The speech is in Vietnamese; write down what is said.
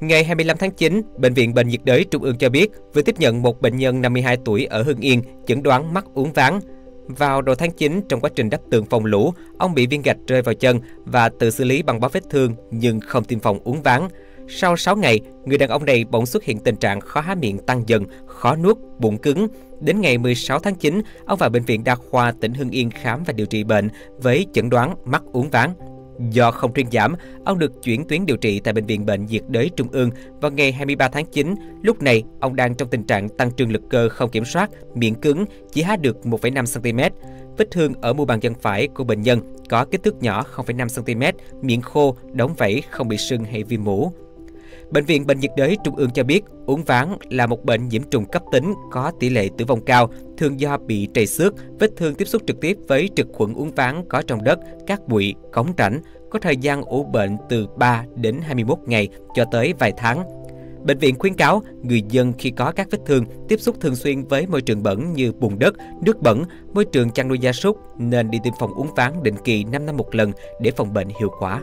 Ngày 25 tháng 9, Bệnh viện Bệnh nhiệt đới Trung ương cho biết vừa tiếp nhận một bệnh nhân 52 tuổi ở Hưng Yên chẩn đoán mắc uống ván. Vào đầu tháng 9, trong quá trình đắp tường phòng lũ, ông bị viên gạch rơi vào chân và tự xử lý bằng bó vết thương nhưng không tiêm phòng uống ván. Sau 6 ngày, người đàn ông này bỗng xuất hiện tình trạng khó há miệng tăng dần, khó nuốt, bụng cứng. Đến ngày 16 tháng 9, ông vào Bệnh viện Đa khoa tỉnh Hưng Yên khám và điều trị bệnh với chẩn đoán mắc uống ván. Do không thuyên giảm, ông được chuyển tuyến điều trị tại Bệnh viện Bệnh nhiệt đới Trung ương vào ngày 23 tháng 9. Lúc này, ông đang trong tình trạng tăng trương lực cơ không kiểm soát, miệng cứng, chỉ há được 1,5cm. Vết thương ở mu bàn chân phải của bệnh nhân có kích thước nhỏ 0,5cm, miệng khô, đóng vảy, không bị sưng hay viêm mũ. Bệnh viện Bệnh nhiệt đới Trung ương cho biết uống ván là một bệnh nhiễm trùng cấp tính có tỷ lệ tử vong cao, thường do bị trầy xước, vết thương tiếp xúc trực tiếp với trực khuẩn uống ván có trong đất, các bụi, cống rãnh, có thời gian ủ bệnh từ 3 đến 21 ngày cho tới vài tháng. Bệnh viện khuyến cáo người dân khi có các vết thương tiếp xúc thường xuyên với môi trường bẩn như bùn đất, nước bẩn, môi trường chăn nuôi gia súc nên đi tiêm phòng uống ván định kỳ 5 năm một lần để phòng bệnh hiệu quả.